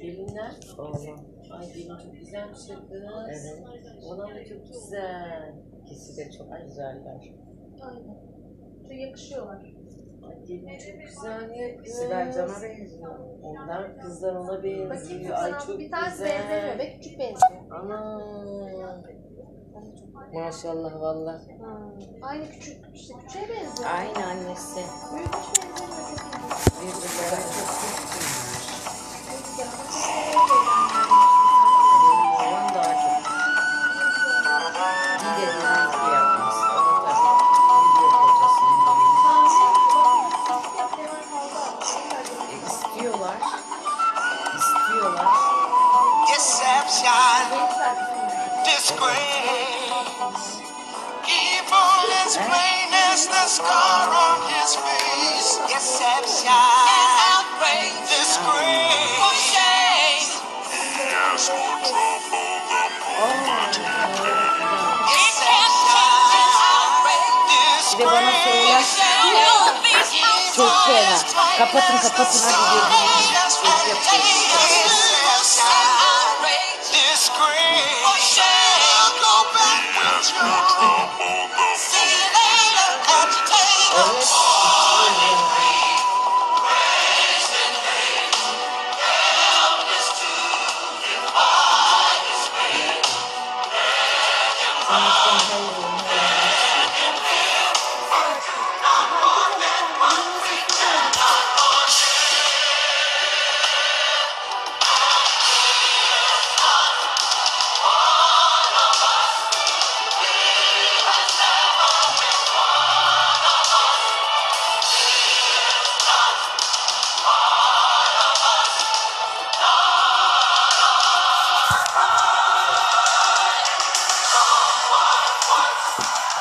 Gelinler. Ay gelin çok güzel. Evet. Ona da çok güzel. İkisi de çok güzeller. Aynen. Çok yakışıyorlar. Ay çok güzel. Sibel Can'a benziyor. Onlar kızlar ona benziyor. Bakayım Ay sana çok bir güzel. benzemiyor ve küçük benziyor. Ana. Ay, Maşallah valla. Ha, Aynı küçük, işte küçüğe benziyor. Aynı annesi. Büyük hiç benzemiyor, çok ilginç. Birbirlerine Deception, disgrace. Evil as plain as the scar on his face. Deception, outrage, disgrace. For shame. Bir de bana söyler. Çok fena. Kapatın kapatın hadi diyor. Evet.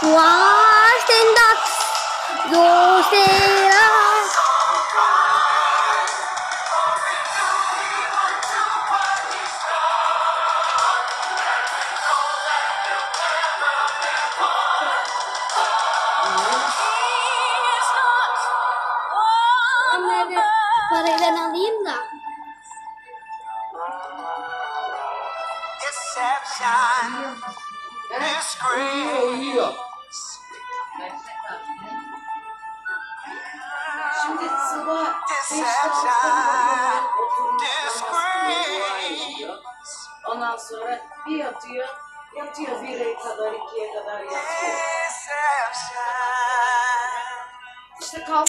Stand up. Go parayla alayım. Deception, disgrace. Şimdi sabah beşte altta Disgrace. Ondan sonra bir yatıyor. Yatıyor bire kadar, ikiye kadar yatıyor. İşte kalk